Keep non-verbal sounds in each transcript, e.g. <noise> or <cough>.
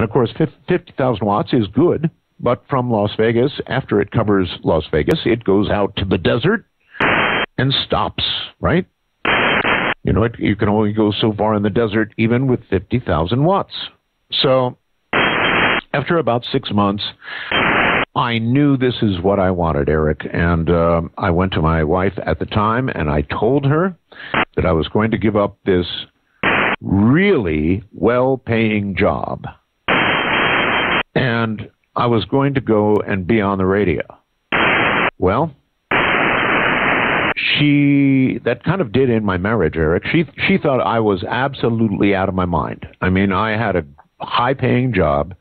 And of course, 50,000 watts is good, but from Las Vegas, after it covers Las Vegas, it goes out to the desert and stops, right? You know, it, you can only go so far in the desert even with 50,000 watts. So after about six months, I knew this is what I wanted, Eric. And uh, I went to my wife at the time and I told her that I was going to give up this really well paying job. And I was going to go and be on the radio. Well, she that kind of did in my marriage, Eric. She she thought I was absolutely out of my mind. I mean, I had a high paying job,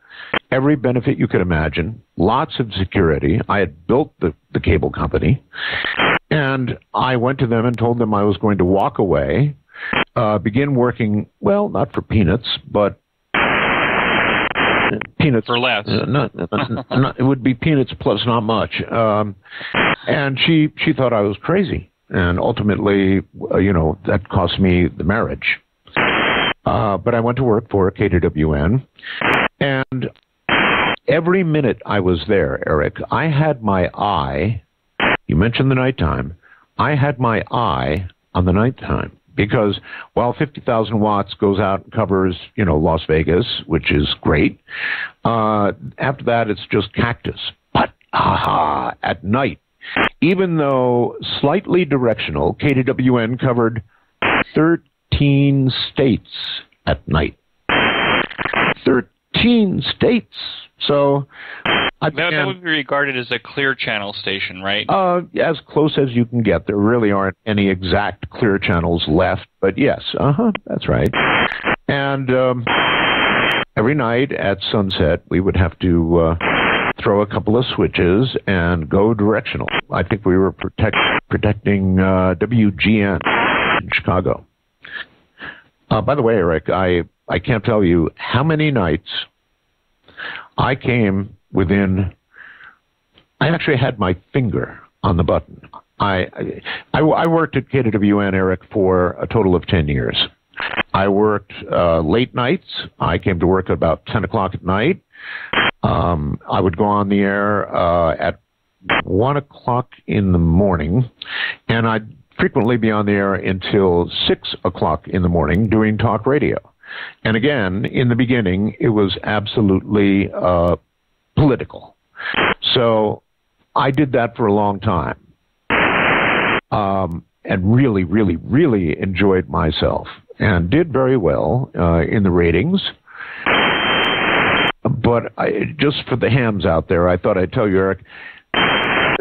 every benefit you could imagine, lots of security. I had built the, the cable company. And I went to them and told them I was going to walk away, uh, begin working, well, not for peanuts, but peanuts for less. Uh, not, not, it would be peanuts plus not much. Um, and she she thought I was crazy, and ultimately, uh, you know, that cost me the marriage. Uh, but I went to work for KDWN, and every minute I was there, Eric, I had my eye. You mentioned the nighttime. I had my eye on the nighttime because while 50,000 watts goes out and covers, you know, Las Vegas, which is great, uh, after that it's just cactus. But, aha, at night, even though slightly directional, KDWN covered 13 states at night. 13 states. So that, that would be regarded as a clear channel station, right? Uh, as close as you can get. There really aren't any exact clear channels left, but yes, uh huh, that's right. And um, every night at sunset, we would have to uh, throw a couple of switches and go directional. I think we were protect, protecting uh, WGN in Chicago. Uh, by the way, Eric, I I can't tell you how many nights I came within. I actually had my finger on the button. I I, I worked at KDWN, Eric, for a total of ten years. I worked uh, late nights. I came to work at about ten o'clock at night. Um, I would go on the air uh, at one o'clock in the morning, and I'd frequently be on the air until six o'clock in the morning doing talk radio. And again, in the beginning, it was absolutely uh, political. So I did that for a long time. Um, and really, really, really enjoyed myself and did very well uh, in the ratings. But I, just for the hams out there, I thought I'd tell you, Eric,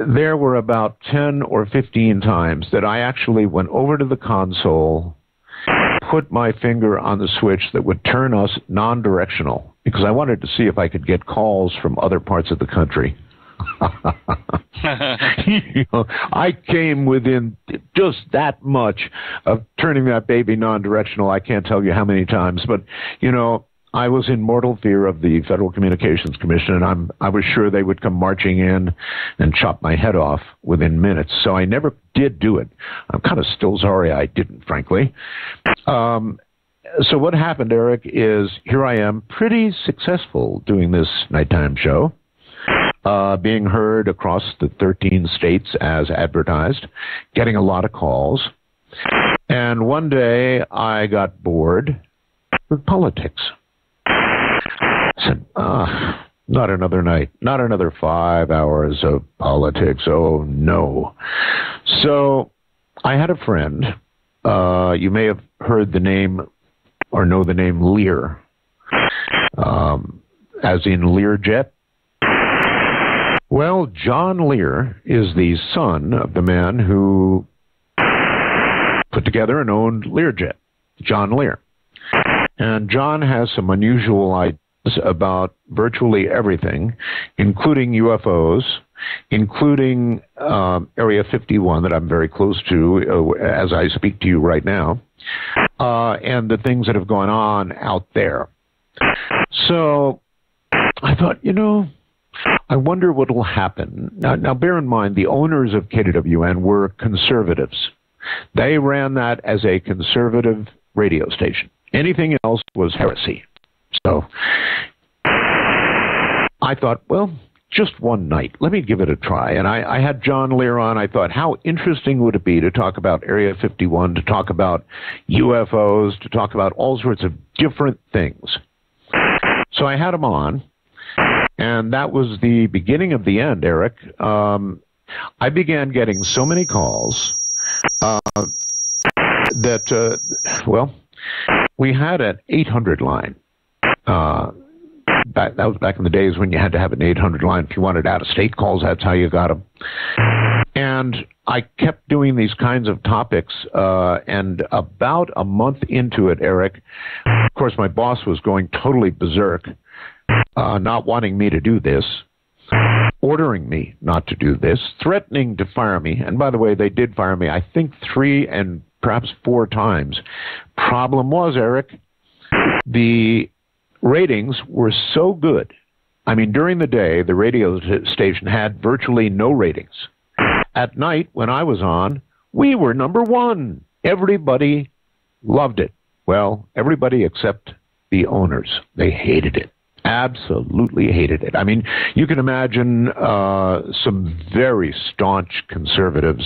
there were about 10 or 15 times that I actually went over to the console put my finger on the switch that would turn us non directional because I wanted to see if I could get calls from other parts of the country. <laughs> <laughs> you know, I came within just that much of turning that baby non directional. I can't tell you how many times, but you know, I was in mortal fear of the Federal Communications Commission, and I'm I was sure they would come marching in and chop my head off within minutes. So I never did do it. I'm kind of still sorry I didn't, frankly. Um, so what happened, Eric, is here I am, pretty successful doing this nighttime show, uh, being heard across the 13 states as advertised, getting a lot of calls. And one day I got bored with politics said, ah, not another night, not another five hours of politics. Oh, no. So I had a friend. Uh, you may have heard the name or know the name Lear, um, as in Learjet. Well, John Lear is the son of the man who put together and owned Learjet, John Lear. And John has some unusual ideas about virtually everything, including UFOs, including um, Area 51 that I'm very close to uh, as I speak to you right now, uh, and the things that have gone on out there. So I thought, you know, I wonder what will happen. Now, now, bear in mind, the owners of KDWN were conservatives. They ran that as a conservative radio station. Anything else was heresy. So I thought, well, just one night. Let me give it a try. And I, I had John Lear on. I thought, how interesting would it be to talk about Area 51, to talk about UFOs, to talk about all sorts of different things. So I had him on, and that was the beginning of the end, Eric. Um, I began getting so many calls uh, that, uh, well, we had an 800 line. Uh, back, that was back in the days when you had to have an 800 line if you wanted out of state calls. That's how you got them. And I kept doing these kinds of topics, uh, and about a month into it, Eric, of course, my boss was going totally berserk, uh, not wanting me to do this, ordering me not to do this, threatening to fire me. And by the way, they did fire me, I think three and perhaps four times. Problem was, Eric, the ratings were so good. I mean, during the day, the radio station had virtually no ratings. At night, when I was on, we were number one. Everybody loved it. Well, everybody except the owners. They hated it absolutely hated it. I mean, you can imagine uh, some very staunch conservatives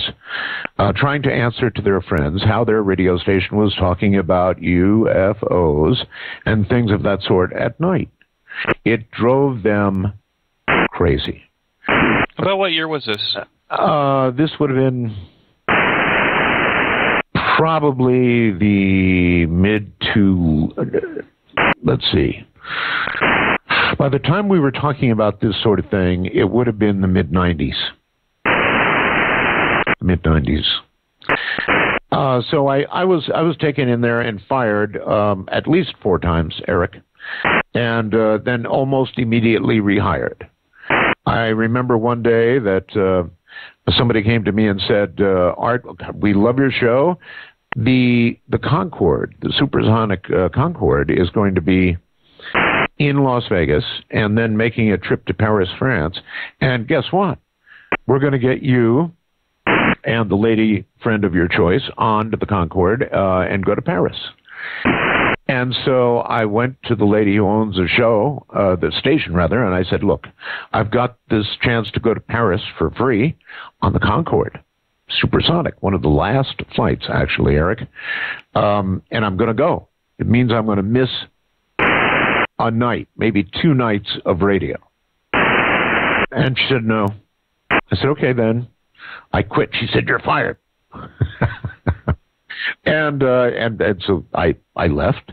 uh, trying to answer to their friends how their radio station was talking about UFOs and things of that sort at night. It drove them crazy. About what year was this? Uh, this would have been probably the mid to, let's see, by the time we were talking about this sort of thing, it would have been the mid 90s. Mid 90s. Uh, so I, I was I was taken in there and fired um, at least four times, Eric, and uh, then almost immediately rehired. I remember one day that uh, somebody came to me and said, uh, "Art, we love your show. The the Concorde, the supersonic uh, Concorde, is going to be in Las Vegas and then making a trip to Paris, France. And guess what? We're going to get you and the lady friend of your choice onto the Concorde uh, and go to Paris. And so I went to the lady who owns the show, uh, the station rather, and I said, "Look, I've got this chance to go to Paris for free on the Concorde, supersonic, one of the last flights actually, Eric, um, and I'm going to go. It means I'm going to miss a night, maybe two nights of radio. And she said, no. I said, okay, then. I quit. She said, you're fired. <laughs> and, uh, and, and so I, I left.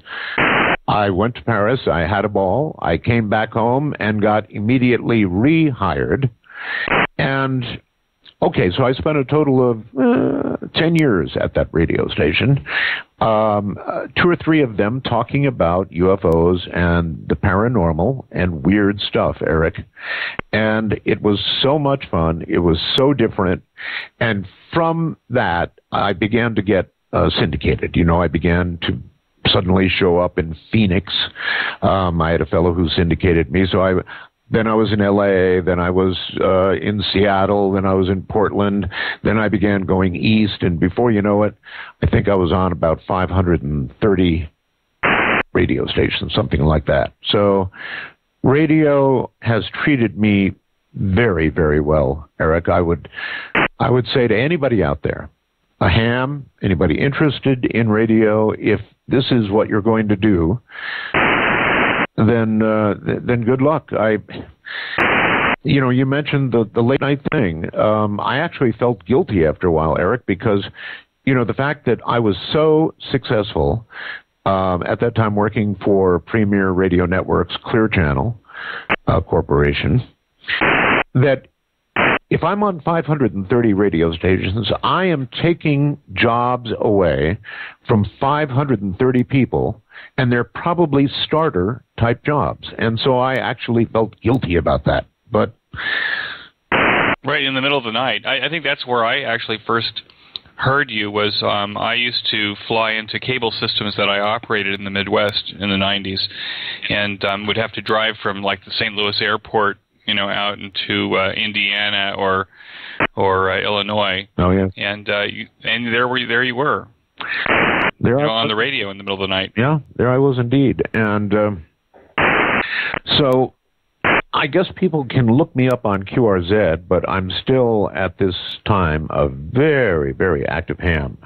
I went to Paris. I had a ball. I came back home and got immediately rehired. And Okay, so I spent a total of uh, 10 years at that radio station, um, uh, two or three of them talking about UFOs and the paranormal and weird stuff, Eric. And it was so much fun. It was so different. And from that, I began to get uh, syndicated. You know, I began to suddenly show up in Phoenix. Um, I had a fellow who syndicated me, so I then I was in LA. Then I was uh, in Seattle. Then I was in Portland. Then I began going east. And before you know it, I think I was on about 530 radio stations, something like that. So radio has treated me very, very well, Eric. I would, I would say to anybody out there, a ham, anybody interested in radio, if this is what you're going to do, then uh, then good luck. I, you know, you mentioned the the late night thing. Um, I actually felt guilty after a while, Eric, because you know the fact that I was so successful um, at that time working for Premier Radio Networks, Clear Channel uh, Corporation, that if I'm on 530 radio stations, I am taking jobs away from 530 people and they're probably starter type jobs. And so I actually felt guilty about that. But right in the middle of the night, I, I think that's where I actually first heard you was um, I used to fly into cable systems that I operated in the Midwest in the 90s, and um, would have to drive from like the St. Louis airport, you know, out into uh, Indiana or or uh, Illinois. Oh yeah. And uh, you, and there were there you were there you know, on the radio in the middle of the night. Yeah, there I was indeed, and um, so I guess people can look me up on QRZ, but I'm still at this time a very, very active ham.